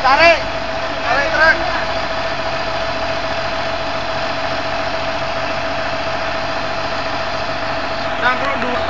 tarik tarik truk nangkrut dulu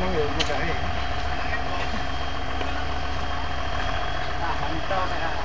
mong được một cái. À, mình cho này à.